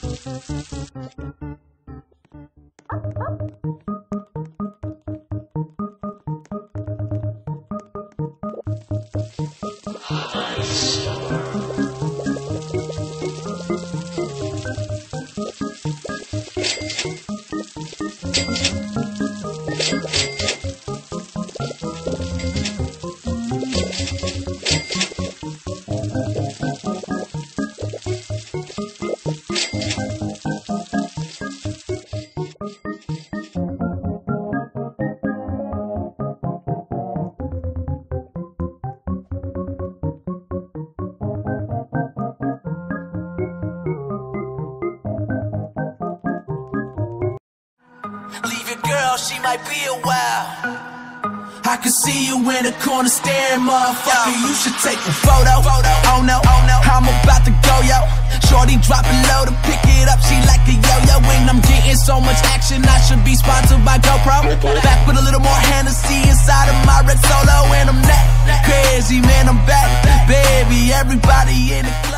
Thank you. She might be a while. I can see you in the corner staring, motherfucker. You should take a photo. Oh no, oh no, I'm about to go, yo. Shorty dropping low to pick it up. She like a yo-yo. When I'm getting so much action, I should be sponsored by GoPro. Back with a little more Hennessy inside of my red solo, and I'm that crazy, man. I'm back, baby. Everybody in the club.